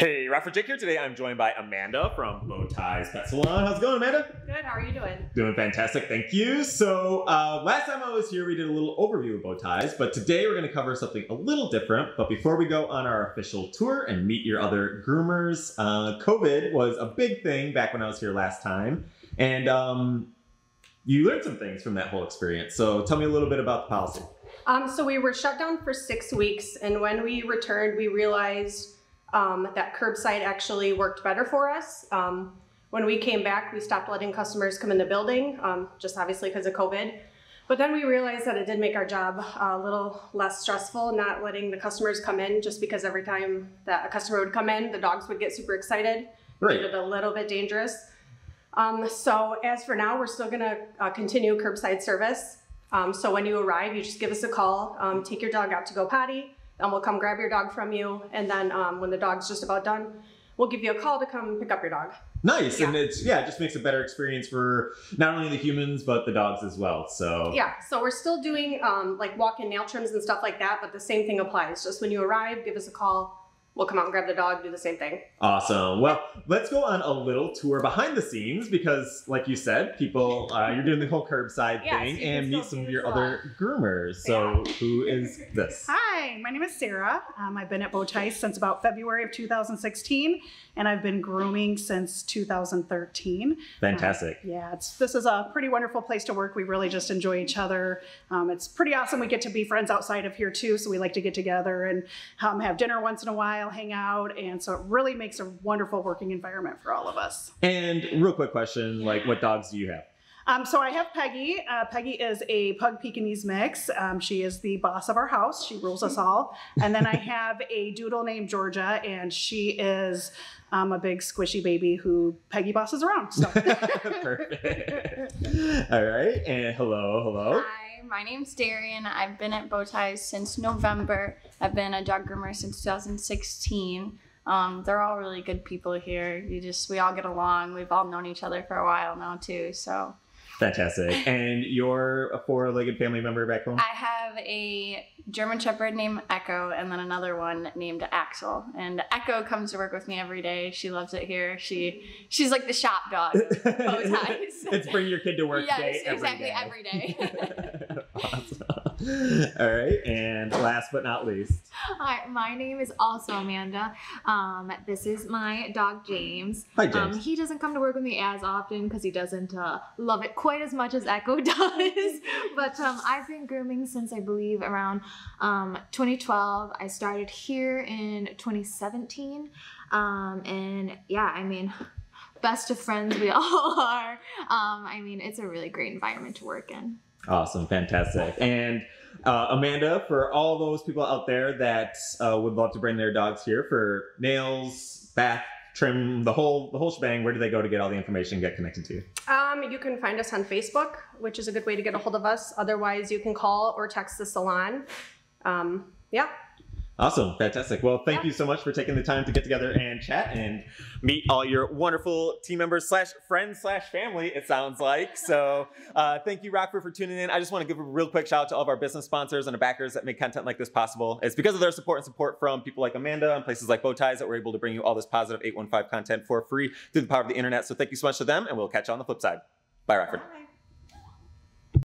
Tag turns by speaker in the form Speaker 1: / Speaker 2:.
Speaker 1: Hey, Rockford Jake here. Today I'm joined by Amanda from Bowties Pet Salon. How's it going, Amanda?
Speaker 2: Good. How are you doing?
Speaker 1: Doing fantastic, thank you. So, uh, last time I was here, we did a little overview of Bowties, but today we're going to cover something a little different. But before we go on our official tour and meet your other groomers, uh, COVID was a big thing back when I was here last time, and um, you learned some things from that whole experience. So, tell me a little bit about the policy.
Speaker 2: Um, so we were shut down for six weeks, and when we returned, we realized um, that curbside actually worked better for us. Um, when we came back, we stopped letting customers come in the building, um, just obviously because of COVID. But then we realized that it did make our job a little less stressful, not letting the customers come in, just because every time that a customer would come in, the dogs would get super excited.
Speaker 1: Right.
Speaker 2: Made it a little bit dangerous. Um, so as for now, we're still gonna uh, continue curbside service. Um, so when you arrive, you just give us a call, um, take your dog out to go potty, and we'll come grab your dog from you. And then um, when the dog's just about done, we'll give you a call to come pick up your dog.
Speaker 1: Nice,
Speaker 2: Yeah.
Speaker 1: and it's yeah, it just makes a better experience for not only the humans but the dogs as well. So
Speaker 2: Yeah, so we're still doing um, like walk-in nail trims and stuff like that, but the same thing applies. Just when you arrive, give us a call. We'll come out and grab the dog, do the same thing.
Speaker 1: Awesome. Well, let's go on a little tour behind the scenes because, like you said, people, uh, you're doing the whole curbside
Speaker 3: Yes,
Speaker 1: thing
Speaker 3: can
Speaker 1: and meet some of your other groomers. So, who is this?
Speaker 3: Hi, my name is Sarah. Um, I've been at Bowtie since about February of 2016, and I've been grooming since 2013.
Speaker 1: Fantastic.
Speaker 3: Yeah, it's this is a pretty wonderful place to work. We really just enjoy each other. Um, it's pretty awesome. We get to be friends outside of here too, so we like to get together and um, have dinner once in a while, hang out, and so it really makes a wonderful working environment for all of us.
Speaker 1: And real quick question: like, what dogs do you have?
Speaker 3: Um, so I have Peggy. Uh, Peggy is a pug Pekingese mix. Um, she is the boss of our house. She rules us all. And then I have a doodle named Georgia, and she is um, a big squishy baby who Peggy bosses around. So.
Speaker 1: Perfect. All right. And hello, hello.
Speaker 4: Hi, my name's Darian. I've been at Bowties since November. I've been a dog groomer since 2016. Um, they're all really good people here. You just we all get along. We've all known each other for a while now too. So
Speaker 1: Fantastic. And you're a four-legged family member back home.
Speaker 4: I have a German Shepherd named Echo, and then another one named Axel. And Echo comes to work with me every day. She loves it here. She she's like the shop dog. of Bowties.
Speaker 1: it's bring your kid to work
Speaker 4: yes,
Speaker 1: day every
Speaker 4: exactly
Speaker 1: day.
Speaker 4: every day.
Speaker 1: awesome. All right. And last but not least.
Speaker 5: Hi, my name is also Amanda. Um, this is my dog James.
Speaker 1: Hi,
Speaker 5: Um,
Speaker 1: James.
Speaker 5: he doesn't come to work with me as often because he doesn't uh, love it quite as much as Echo does. but um, I've been grooming since I believe around um, 2012. I started here in 2017, um, and yeah, I mean. Best of friends, we all are. Um, I mean, it's a really great environment to work in.
Speaker 1: Awesome, fantastic. And uh, Amanda, for all those people out there that uh, would love to bring their dogs here for nails, bath, trim, the whole the whole shebang, where do they go to get all the information and get connected to you?
Speaker 2: Um, you can find us on Facebook, which is a good way to get a hold of us. Otherwise, you can call or text the salon. Um, yeah.
Speaker 1: Awesome, fantastic. Well, thank
Speaker 2: Yeah.
Speaker 1: you so much for taking the time to get together and chat and meet all your wonderful team members slash friends slash family. It sounds like so. Uh, thank you, Rockford, for tuning in. I just want to give a real quick shout out to all of our business sponsors and backers that make content like this possible. It's because of their support and support from people like Amanda and places like Bowties that we're able to bring you all this positive 815 content for free through the power of the internet. So thank you so much to them, and we'll catch you on the flip side. Bye, Rockford.
Speaker 3: Bye.